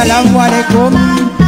Assalamu alaikum.